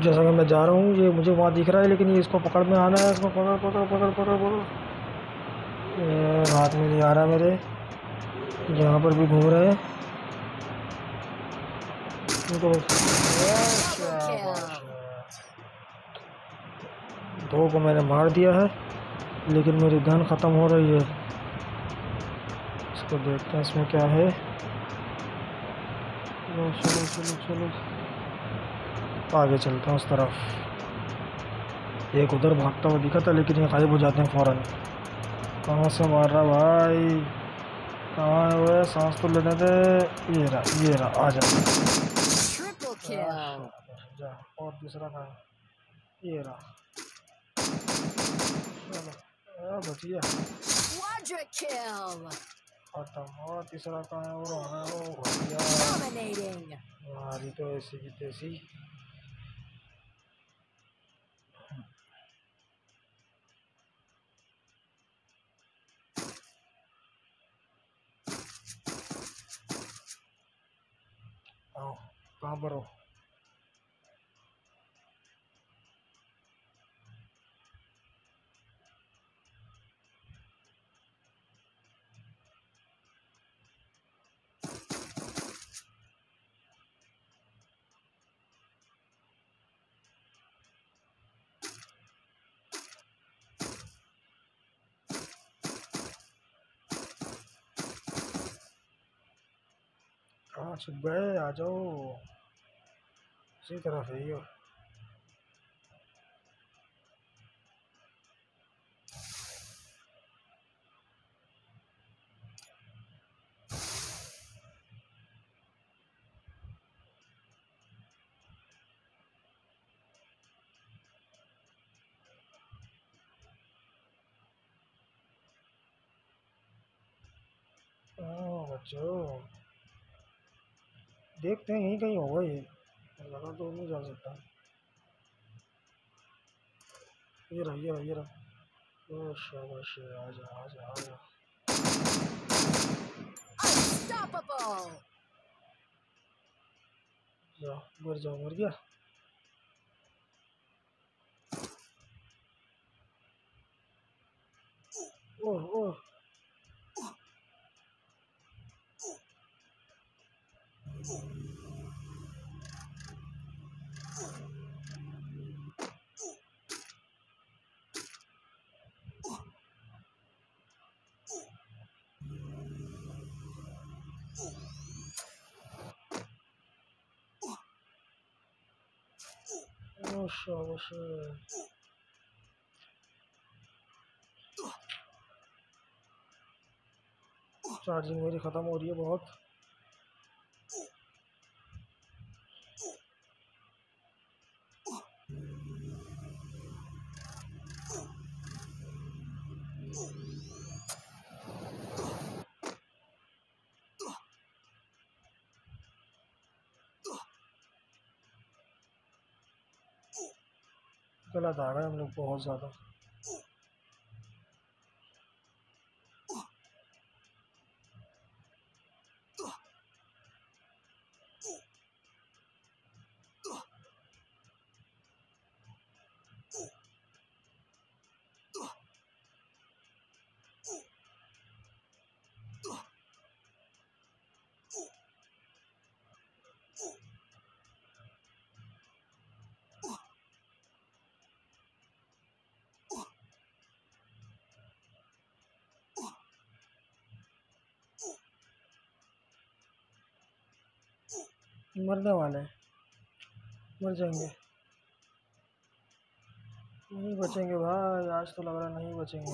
जैसा कि मैं जा रहा हूँ, ये मुझे वहाँ दिख रहा है, लेकिन ये इसको पकड़ में आना है, इसको पकड़ पकड़ पकड़ पकड़ पकड़। हाथ में नहीं आ रहा मेरे। यहाँ पर भी घूम रहे हैं। इनको दो को मैंने मार दिया है, लेकिन मेरी गन ख़त्म हो रही है। इसको देखते हैं इसमें क्या है। चलो चलो चलो चलो। आगे चलते हैं उस तरफ़। एक उधर भागता हुआ दिखा था लेकिन ये गायब हो जाते हैं फ़ौरन। कहाँ से मार रहा भाई? कहाँ है वो? सांस तो लेने दे। ये रहा ये रहा आ जा। जा और दूसरा कहाँ ये रहा। चलो बचिया खत्म। और तीसरा कहाँ है? और आना है वो भैया हमारी तो ऐसी की तैसी। कहाँ पर हो गए आ जाओ। उसी तरफ़ है ये बच्चों देखते हैं यहीं कहीं होगा ये लगा तो नहीं जा सकता। ये रहा ये रहा ये रहा। ओ शाबाश आजा आजा आजा। जा मर जाओ मर गया। शाबाश चार्जिंग मेरी ख़त्म हो रही है बहुत गलत आ है हम लोग बहुत ज़्यादा। मरने वाले मर जाएँगे। नहीं बचेंगे भाई आज तो लग रहा नहीं बचेंगे।